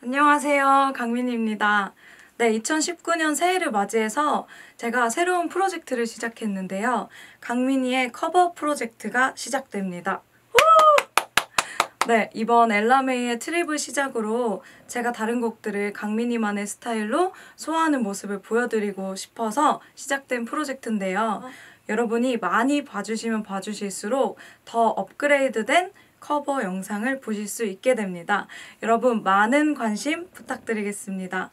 안녕하세요. 강민희입니다. 네, 2019년 새해를 맞이해서 제가 새로운 프로젝트를 시작했는데요. 강민희의 커버 프로젝트가 시작됩니다. 네, 이번 엘라메이의 트립을 시작으로 제가 다른 곡들을 강민희만의 스타일로 소화하는 모습을 보여드리고 싶어서 시작된 프로젝트인데요. 여러분이 많이 봐주시면 봐주실수록 더 업그레이드된 커버 영상을 보실 수 있게 됩니다. 여러분 많은 관심 부탁드리겠습니다.